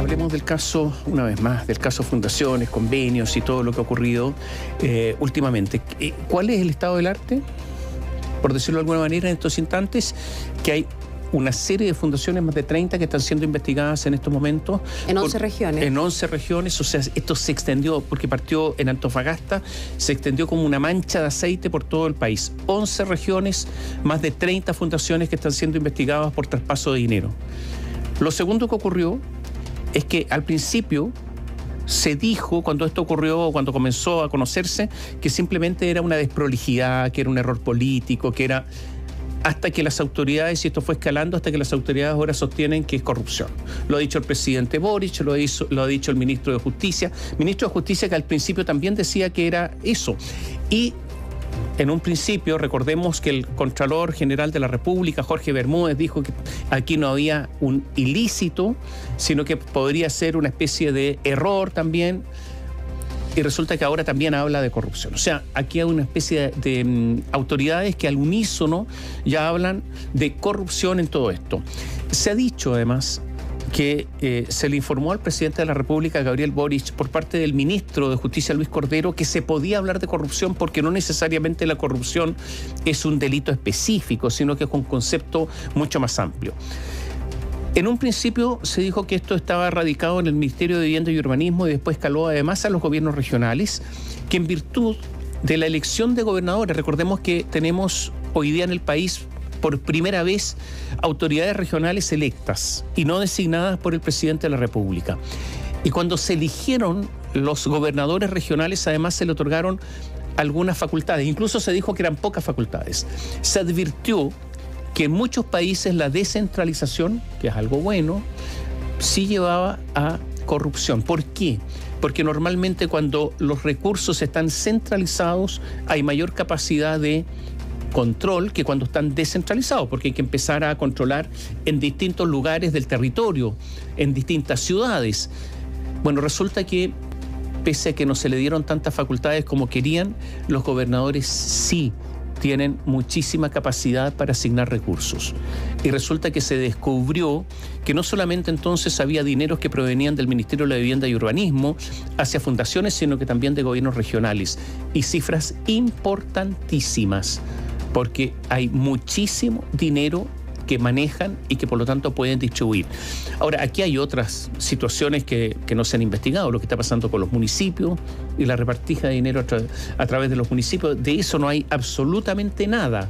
hablemos del caso, una vez más, del caso fundaciones, convenios y todo lo que ha ocurrido eh, últimamente. Eh, ¿Cuál es el estado del arte? Por decirlo de alguna manera, en estos instantes, que hay una serie de fundaciones, más de 30, que están siendo investigadas en estos momentos. En 11 regiones. En 11 regiones, o sea, esto se extendió, porque partió en Antofagasta, se extendió como una mancha de aceite por todo el país. 11 regiones, más de 30 fundaciones que están siendo investigadas por traspaso de dinero. Lo segundo que ocurrió es que al principio se dijo cuando esto ocurrió, cuando comenzó a conocerse, que simplemente era una desprolijidad, que era un error político, que era hasta que las autoridades, y esto fue escalando, hasta que las autoridades ahora sostienen que es corrupción. Lo ha dicho el presidente Boric, lo, ha dicho el ministro de Justicia, ministro de Justicia que al principio también decía que era eso. Y en un principio, recordemos que el Contralor General de la República, Jorge Bermúdez, dijo que aquí no había un ilícito, sino que podría ser una especie de error también y resulta que ahora también habla de corrupción. O sea, aquí hay una especie de, mm, autoridades que al unísono ya hablan de corrupción en todo esto. Se ha dicho además que eh, se le informó al presidente de la República, Gabriel Boric, por parte del ministro de Justicia, Luis Cordero, que se podía hablar de corrupción porque no necesariamente la corrupción es un delito específico, sino que es un concepto mucho más amplio. En un principio se dijo que esto estaba radicado en el Ministerio de Vivienda y Urbanismo y después escaló además a los gobiernos regionales, que en virtud de la elección de gobernadores, recordemos que tenemos hoy día en el país por primera vez autoridades regionales electas y no designadas por el presidente de la República. Y cuando se eligieron los gobernadores regionales, además se le otorgaron algunas facultades, incluso se dijo que eran pocas facultades. Se advirtió que en muchos países la descentralización, que es algo bueno, sí llevaba a corrupción. ¿Por qué? Porque normalmente cuando los recursos están centralizados hay mayor capacidad de control que cuando están descentralizados, porque hay que empezar a controlar en distintos lugares del territorio, en distintas ciudades. Bueno, resulta que pese a que no se le dieron tantas facultades como querían, los gobernadores sí tienen muchísima capacidad para asignar recursos. Y resulta que se descubrió que no solamente entonces había dineros que provenían del Ministerio de la Vivienda y Urbanismo hacia fundaciones, sino que también de gobiernos regionales. Y cifras importantísimas, porque hay muchísimo dinero que manejan y que por lo tanto pueden distribuir. Ahora, aquí hay otras situaciones que, no se han investigado, lo que está pasando con los municipios y la repartija de dinero a, través de los municipios. De eso no hay absolutamente nada.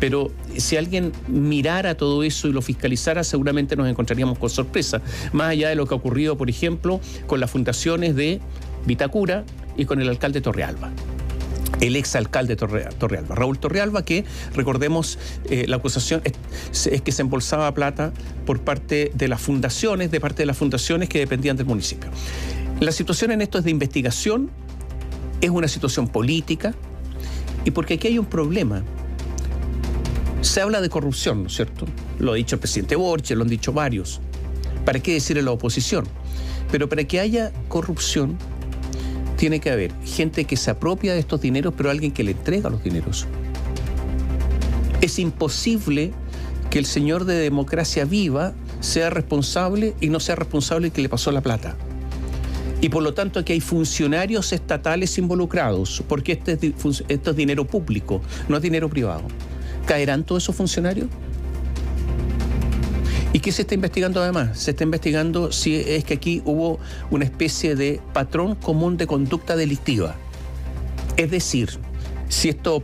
Pero si alguien mirara todo eso y lo fiscalizara, seguramente nos encontraríamos con sorpresa. Más allá de lo que ha ocurrido, por ejemplo, con las fundaciones de Vitacura y con el alcalde Torrealba el exalcalde Torrealba, Raúl Torrealba, que recordemos eh, la acusación es, que se embolsaba plata por parte de las fundaciones, de parte de las fundaciones que dependían del municipio. La situación en esto es de investigación, es una situación política, y porque aquí hay un problema. Se habla de corrupción, ¿no es cierto? Lo ha dicho el presidente Borges, lo han dicho varios. ¿Para qué decirle la oposición? Pero para que haya corrupción, tiene que haber gente que se apropia de estos dineros, pero alguien que le entrega los dineros. Es imposible que el señor de democracia viva sea responsable y no sea responsable que le pasó la plata. Y por lo tanto aquí hay funcionarios estatales involucrados, porque este es, esto es dinero público, no es dinero privado. ¿Caerán todos esos funcionarios? ¿Y qué se está investigando además? Se está investigando si es que aquí hubo una especie de patrón común de conducta delictiva. Es decir, si esto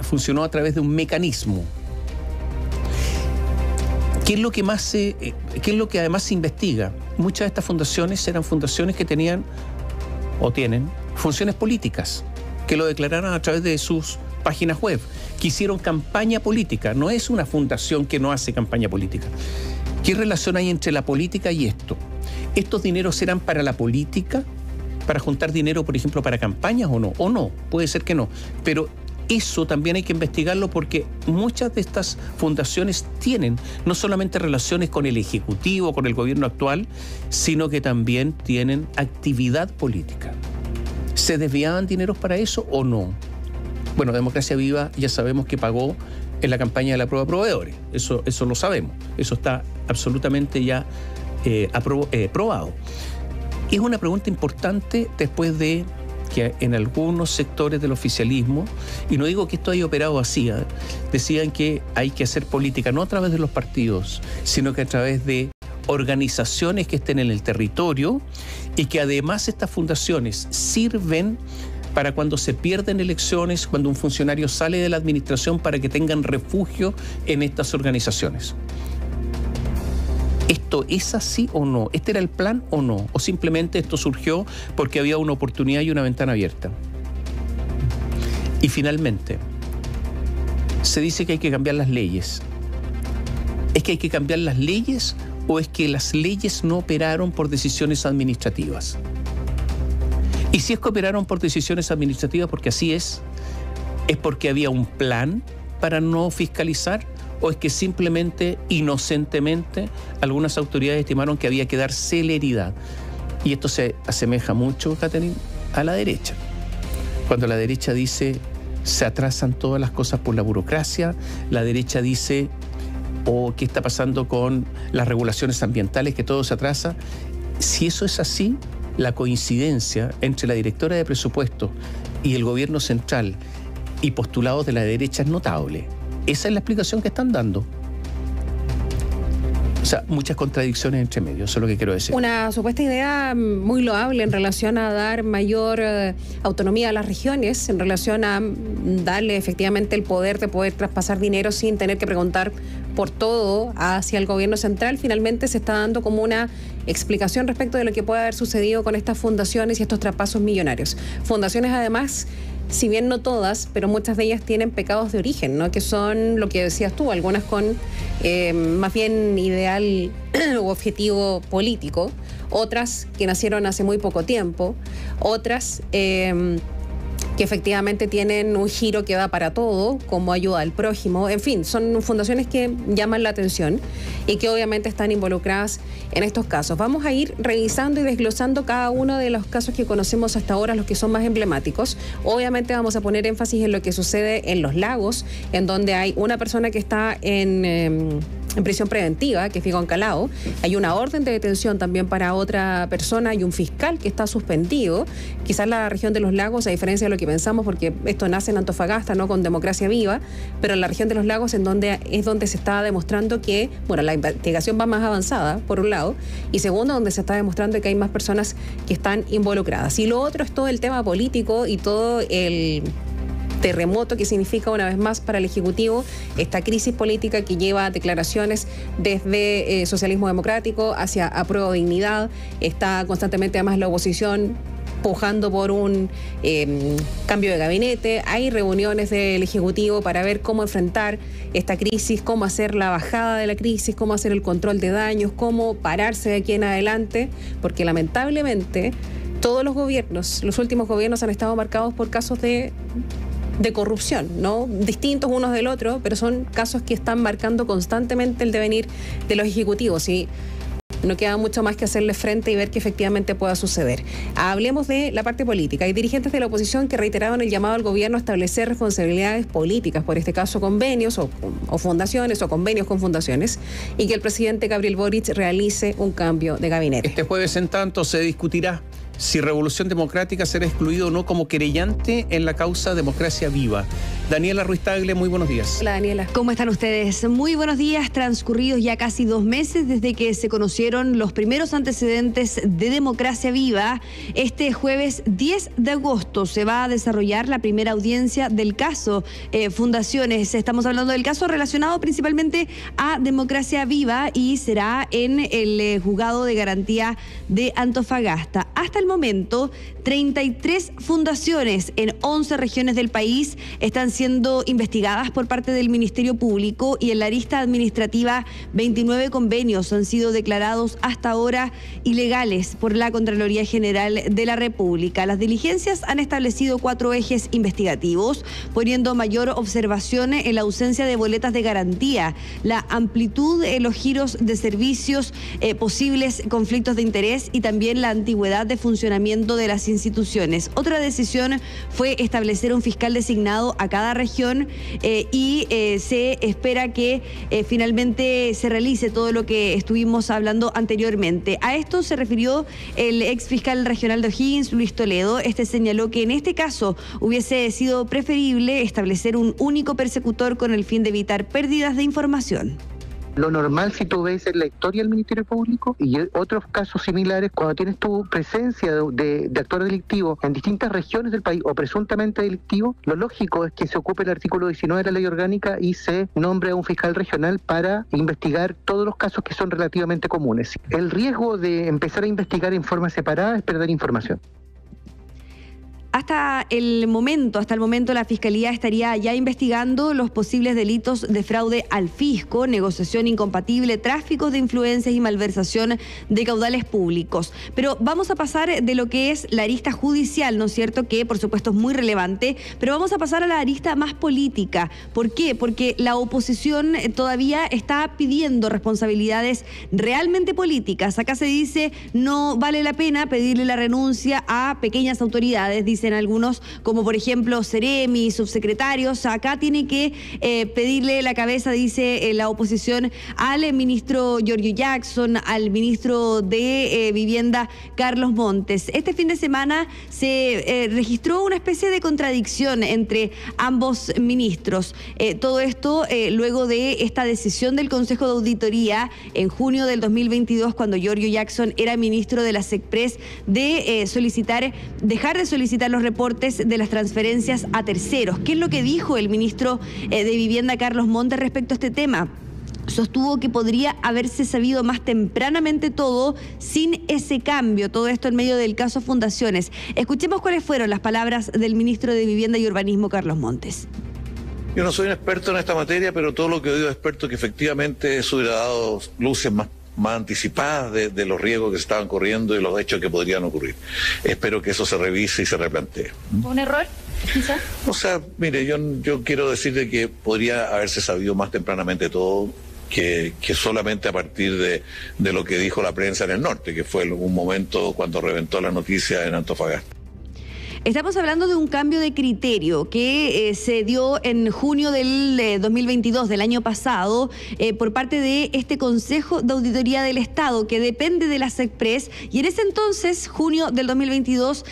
funcionó a través de un mecanismo. ¿Qué es lo que más se, eh, qué es lo que además se investiga? Muchas de estas fundaciones eran fundaciones que tenían o tienen funciones políticas, que lo declararon a través de sus páginas web, que hicieron campaña política. No es una fundación que no hace campaña política. ¿Qué relación hay entre la política y esto? ¿Estos dineros eran para la política? ¿Para juntar dinero, por ejemplo, para campañas o no? O no, puede ser que no. Pero eso también hay que investigarlo porque muchas de estas fundaciones tienen no solamente relaciones con el Ejecutivo, con el gobierno actual, sino que también tienen actividad política. ¿Se desviaban dineros para eso o no? Bueno, Democracia Viva ya sabemos que pagó en la campaña de la prueba proveedores. Eso, eso lo sabemos. Eso está absolutamente ya eh, aprobado. Es una pregunta importante después de que en algunos sectores del oficialismo, y no digo que esto haya operado así, ¿eh? decían que hay que hacer política no a través de los partidos, sino que a través de organizaciones que estén en el territorio y que además estas fundaciones sirven para cuando se pierden elecciones, cuando un funcionario sale de la administración para que tengan refugio en estas organizaciones. ¿Esto es así o no? ¿Este era el plan o no? ¿O simplemente esto surgió porque había una oportunidad y una ventana abierta? Y finalmente, se dice que hay que cambiar las leyes. ¿Es que hay que cambiar las leyes o es que las leyes no operaron por decisiones administrativas? Y si es que operaron por decisiones administrativas, porque así es, es porque había un plan para no fiscalizar o es que simplemente, inocentemente, algunas autoridades estimaron que había que dar celeridad. Y esto se asemeja mucho, Catherine, a la derecha. Cuando la derecha dice se atrasan todas las cosas por la burocracia, la derecha dice o qué está pasando con las regulaciones ambientales, que todo se atrasa. Si eso es así, la coincidencia entre la directora de presupuesto y el gobierno central y postulados de la derecha es notable. Esa es la explicación que están dando. O sea, muchas contradicciones entre medios, eso es lo que quiero decir. Una supuesta idea muy loable en relación a dar mayor eh, autonomía a las regiones, en relación a darle efectivamente el poder de poder traspasar dinero sin tener que preguntar por todo hacia el gobierno central, finalmente se está dando como una explicación respecto de lo que puede haber sucedido con estas fundaciones y estos traspasos millonarios. Fundaciones además si bien no todas, pero muchas de ellas tienen pecados de origen, ¿no? que son lo que decías tú, algunas con eh, más bien ideal u objetivo político, otras que nacieron hace muy poco tiempo, otras... Eh, que efectivamente tienen un giro que va para todo, como ayuda al prójimo. En fin, son fundaciones que llaman la atención y que obviamente están involucradas en estos casos. Vamos a ir revisando y desglosando cada uno de los casos que conocemos hasta ahora, los que son más emblemáticos. Obviamente vamos a poner énfasis en lo que sucede en los lagos, en donde hay una persona que está en... Em, en prisión preventiva, que es Calao. Hay una orden de detención también para otra persona y un fiscal que está suspendido. Quizás la región de los lagos, a diferencia de lo que pensamos, porque esto nace en Antofagasta, no con democracia viva, pero en la región de los lagos en donde, es donde se está demostrando que, bueno, la investigación va más avanzada, por un lado, y segundo, donde se está demostrando que hay más personas que están involucradas. Y lo otro es todo el tema político y todo el terremoto que significa una vez más para el Ejecutivo esta crisis política que lleva declaraciones desde eh, socialismo democrático hacia apruebo dignidad. Está constantemente además la oposición pujando por un em, cambio de gabinete. Hay reuniones del Ejecutivo para ver cómo enfrentar esta crisis, cómo hacer la bajada de la crisis, cómo hacer el control de daños, cómo pararse de aquí en adelante, porque lamentablemente todos los gobiernos, los últimos gobiernos han estado marcados por casos de de corrupción, ¿no? Distintos unos del otro, pero son casos que están marcando constantemente el devenir de los ejecutivos y no queda mucho más que hacerle frente y ver que efectivamente pueda suceder. Hablemos de la parte política. Hay dirigentes de la oposición que reiteraron el llamado al gobierno a establecer responsabilidades políticas, por este caso convenios o, o fundaciones o convenios con fundaciones, y que el presidente Gabriel Boric realice un cambio de gabinete. Este jueves, en tanto, se discutirá si Revolución Democrática será excluido o no como querellante en la causa Democracia Viva. Daniela Ruiz Tagle, muy buenos días. Hola Daniela. ¿Cómo están ustedes? Muy buenos días, transcurridos ya casi dos meses desde que se conocieron los primeros antecedentes de Democracia Viva. Este jueves 10 de agosto se va a desarrollar la primera audiencia del caso eh, Fundaciones. Estamos hablando del caso relacionado principalmente a Democracia Viva y será en el eh, juzgado de garantía de Antofagasta. Hasta el momento, 33 fundaciones en 11 regiones del país están siendo investigadas por parte del Ministerio Público y en la lista administrativa 29 convenios han sido declarados hasta ahora ilegales por la Contraloría General de la República. Las diligencias han establecido cuatro ejes investigativos, poniendo mayor observación en la ausencia de boletas de garantía, la amplitud en los giros de servicios, eh, posibles conflictos de interés y también la antigüedad de funcionamiento de las instituciones. Otra decisión fue establecer un fiscal designado a cada región eh, y eh, se espera que eh, finalmente se realice todo lo que estuvimos hablando anteriormente. A esto se refirió el ex fiscal regional de O'Higgins, Luis Toledo. Este señaló que en este caso hubiese sido preferible establecer un único persecutor con el fin de evitar pérdidas de información. Lo normal si tú ves en la historia del Ministerio Público y otros casos similares, cuando tienes tu presencia de, de, actores delictivos en distintas regiones del país o presuntamente delictivos, lo lógico es que se ocupe el artículo 19 de la ley orgánica y se nombre a un fiscal regional para investigar todos los casos que son relativamente comunes. El riesgo de empezar a investigar en forma separada es perder información. Hasta el momento, hasta el momento la Fiscalía estaría ya investigando los posibles delitos de fraude al fisco, negociación incompatible, tráfico de influencias y malversación de caudales públicos. Pero vamos a pasar de lo que es la arista judicial, ¿no es cierto? Que por supuesto es muy relevante, pero vamos a pasar a la arista más política. ¿Por qué? Porque la oposición todavía está pidiendo responsabilidades realmente políticas. Acá se dice no vale la pena pedirle la renuncia a pequeñas autoridades, dicen algunos, como por ejemplo Ceremi, subsecretarios. Acá tiene que eh, pedirle la cabeza, dice eh, la oposición, al ministro Giorgio Jackson, al ministro de eh, Vivienda Carlos Montes. Este fin de semana se registró una especie de contradicción entre ambos ministros. todo esto luego de esta decisión del Consejo de Auditoría en junio del 2022, cuando Giorgio Jackson era ministro de la SECPRES, de solicitar, dejar de solicitar los reportes de las transferencias a terceros. ¿Qué es lo que dijo el ministro eh, de Vivienda, Carlos Montes, respecto a este tema? sostuvo que podría haberse sabido más tempranamente todo sin ese cambio, todo esto en medio del caso Fundaciones. Escuchemos cuáles fueron las palabras del ministro de Vivienda y Urbanismo, Carlos Montes. Yo no soy un experto en esta materia, pero todo lo que oído de expertos que efectivamente eso hubiera dado luces más más anticipadas de, los riesgos que se estaban corriendo y los hechos que podrían ocurrir. Espero que eso se revise y se replantee. ¿Un error? Quizás. O sea, mire, yo, yo quiero decirle que podría haberse sabido más tempranamente todo que, que, solamente a partir de, de, lo que dijo la prensa en el norte, que fue un momento cuando reventó la noticia en Antofagasta. Estamos hablando de un cambio de criterio que eh, se dio en junio del 2022, eh, del año pasado, eh, por parte de este Consejo de Auditoría del Estado, que depende de la SECPRES. Y en ese entonces, junio del 2022,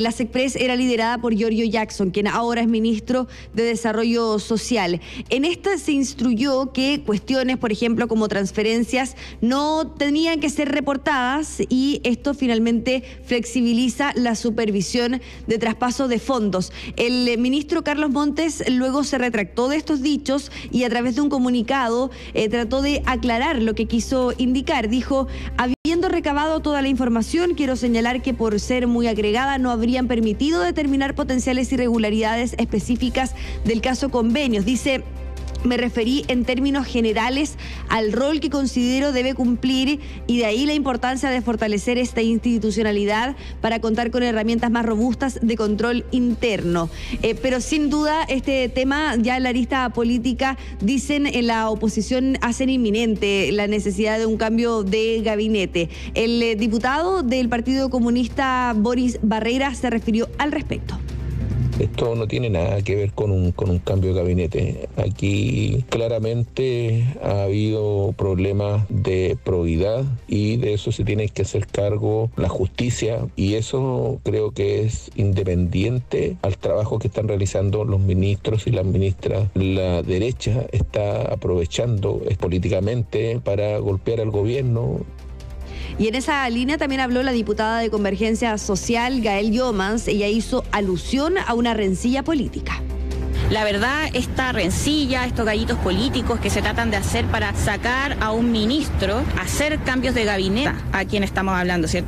la SECPRES era liderada por Giorgio Jackson, quien ahora es ministro de Desarrollo Social. En esta se instruyó que cuestiones, por ejemplo, como transferencias, no tenían que ser reportadas y esto finalmente flexibiliza la supervisión de de traspaso de fondos. El eh, ministro Carlos Montes luego se retractó de estos dichos y a través de un comunicado eh, trató de aclarar lo que quiso indicar. Dijo, habiendo recabado toda la información, quiero señalar que por ser muy agregada no habrían permitido determinar potenciales irregularidades específicas del caso convenios. Dice, me referí en términos generales al rol que considero debe cumplir y de ahí la importancia de fortalecer esta institucionalidad para contar con herramientas más robustas de control interno. Eh, pero sin duda este tema ya en la lista política dicen en la oposición hacen inminente la necesidad de un cambio de gabinete. El eh, diputado del Partido Comunista Boris Barrera se refirió al respecto. Esto no tiene nada que ver con un, con un cambio de gabinete. Aquí claramente ha habido problemas de probidad y de eso se tiene que hacer cargo la justicia y eso creo que es independiente al trabajo que están realizando los ministros y las ministras. La derecha está aprovechando políticamente para golpear al gobierno y en esa línea también habló la diputada de Convergencia Social, Gael Yomans. Ella hizo alusión a una rencilla política. La verdad, esta rencilla, estos gallitos políticos que se tratan de hacer para sacar a un ministro, hacer cambios de gabinete, a quien estamos hablando, ¿cierto?